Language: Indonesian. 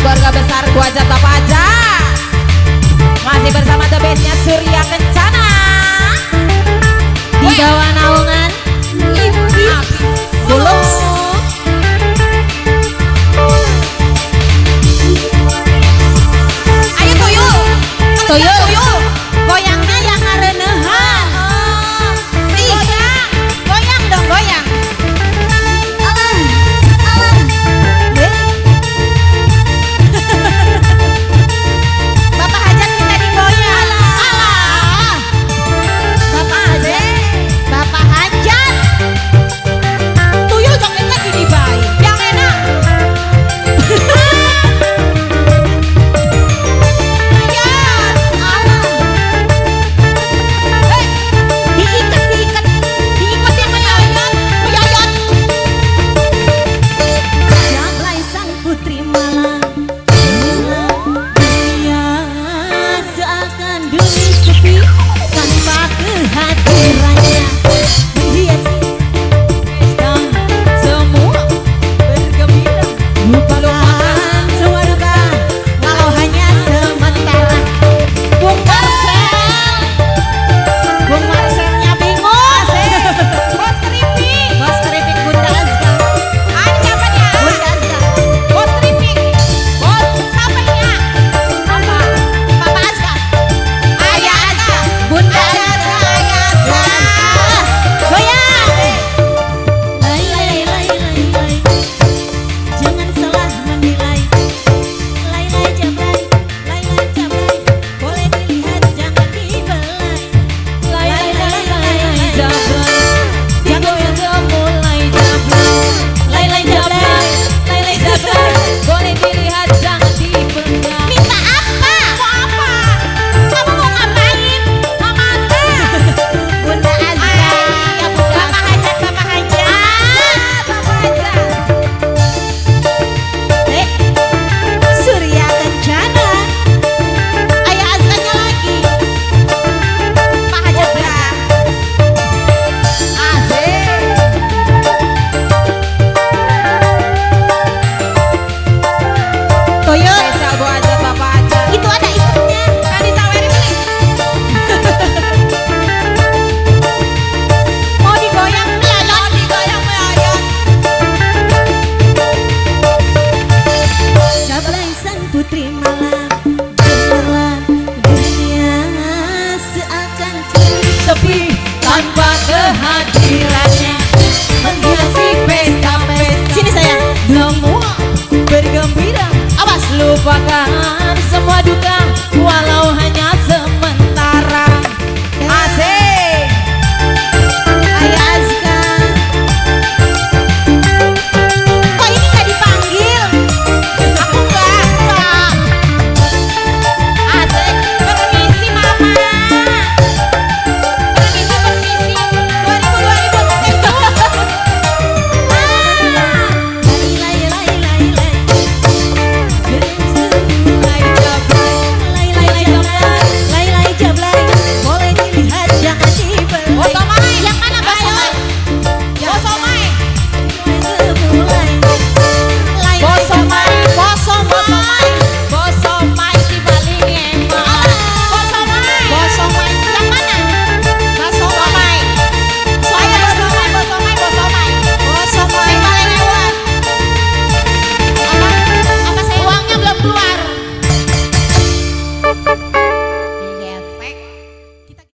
keluarga besar Kuaja aja. Masih bersama The Bestnya Surya Kencana. Di bawah naungan Ibi Bulus. Ayo tuyul Tuyul goyang